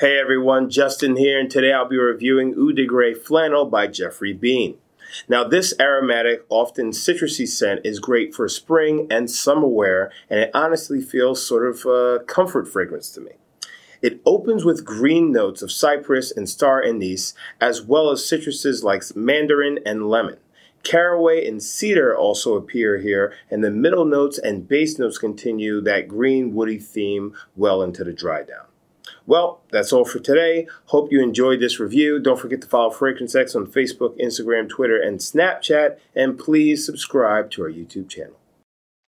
Hey everyone, Justin here, and today I'll be reviewing Eau de Grey Flannel by Geoffrey Beene. Now, this aromatic, often citrusy scent is great for spring and summer wear, and it honestly feels sort of a comfort fragrance to me. It opens with green notes of cypress and star anise, as well as citruses like mandarin and lemon. Caraway and cedar also appear here, and the middle notes and base notes continue that green woody theme well into the dry down. Well, that's all for today. Hope you enjoyed this review. Don't forget to follow Fragrance X on Facebook, Instagram, Twitter, and Snapchat, and please subscribe to our YouTube channel.